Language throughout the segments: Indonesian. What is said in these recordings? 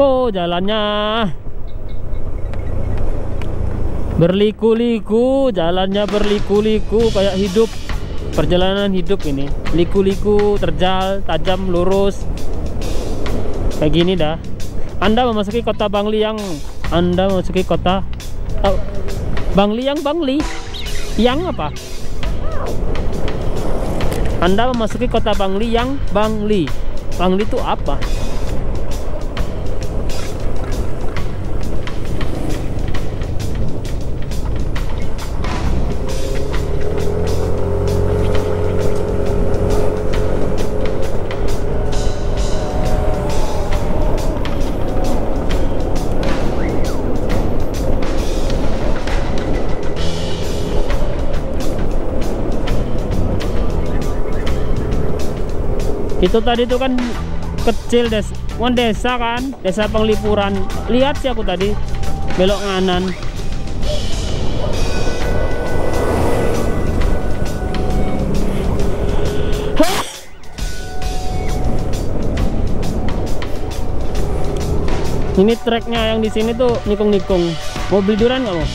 Oh jalannya. Berliku-liku Jalannya berliku-liku Kayak hidup. Perjalanan hidup ini. Liku-liku Terjal Tajam Lurus. Kayak gini dah. Anda memasuki kota Bangli yang Anda memasuki kota oh, Bangli yang Bangli Yang apa? Anda memasuki kota Bangli yang Bangli Bangli itu apa? Itu tadi tuh kan kecil des one desa kan desa penglipuran. Lihat sih aku tadi belok nganan ini treknya yang di sini tuh nikung-nikung. Mau beli durian nggak mau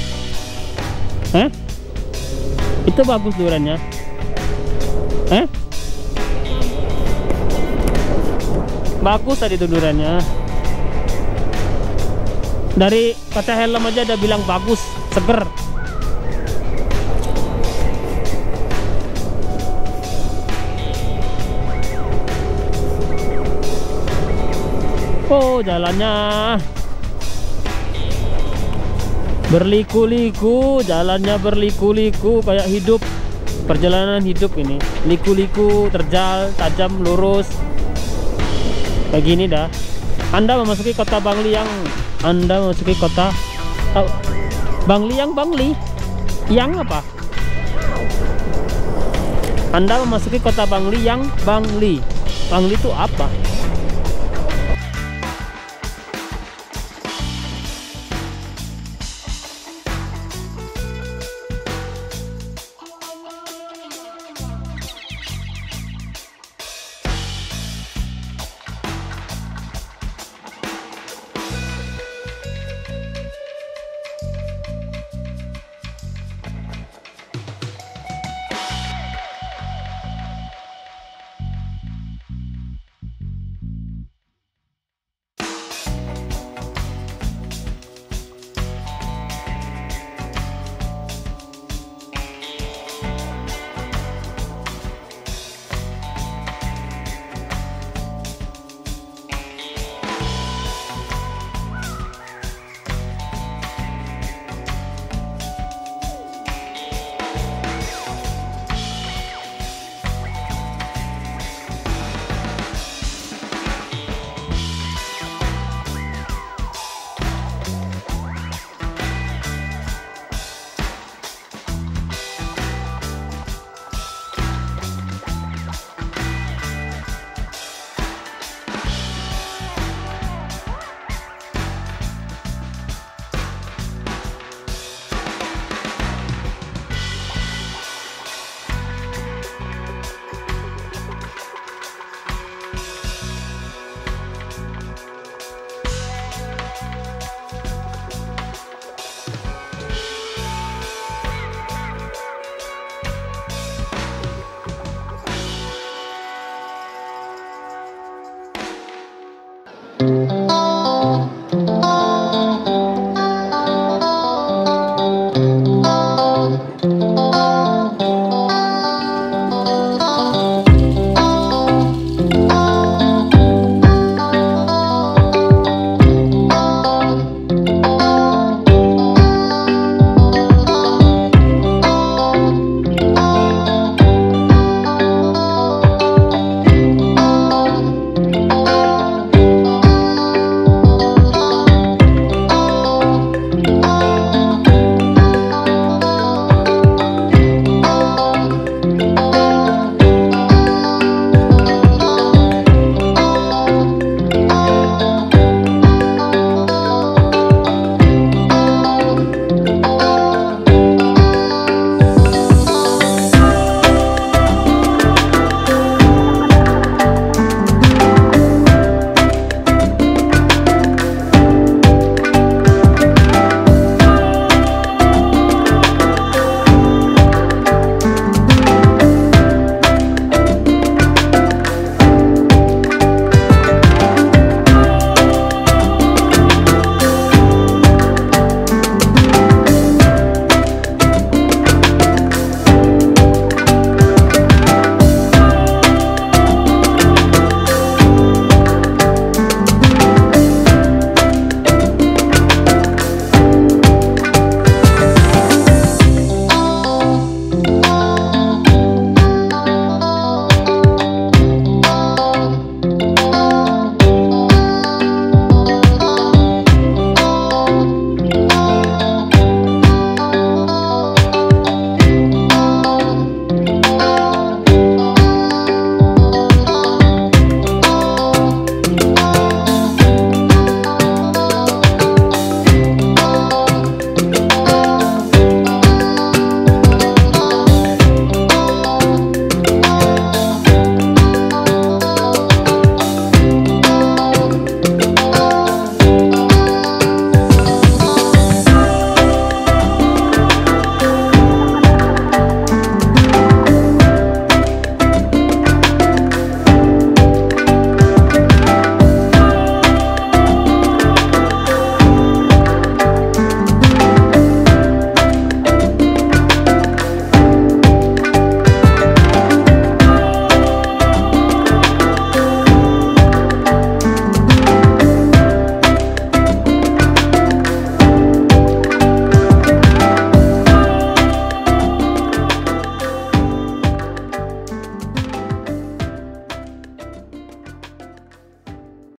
eh itu bagus duriannya. Eh bagus tadi tudurannya dari kaca helm aja ada bilang bagus seger. Oh jalannya. Berliku-liku jalannya berliku-liku kayak hidup. Perjalanan hidup ini. Liku-liku terjal tajam lurus gini dah. Anda memasuki kota Bangli yang Anda memasuki kota oh, Bangli yang Bangli. Yang apa? Anda memasuki kota Bangli yang Bangli. Bangli itu apa